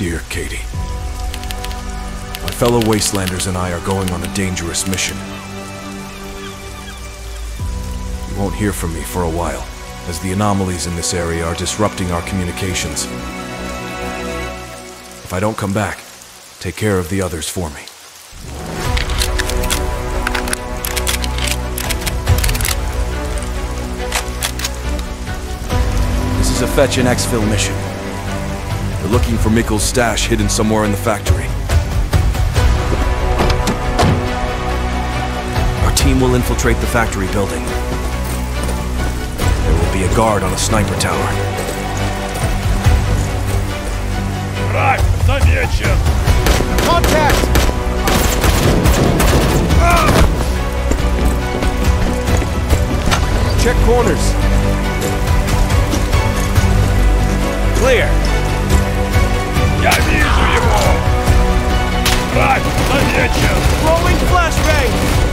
Dear Katie, my fellow Wastelanders and I are going on a dangerous mission. You won't hear from me for a while, as the anomalies in this area are disrupting our communications. If I don't come back, take care of the others for me. This is a fetch and exfil mission. They're looking for Mikkel's stash hidden somewhere in the factory. Our team will infiltrate the factory building. There will be a guard on a sniper tower. Contact! Check corners. Clear. Get you! Rolling flashbang!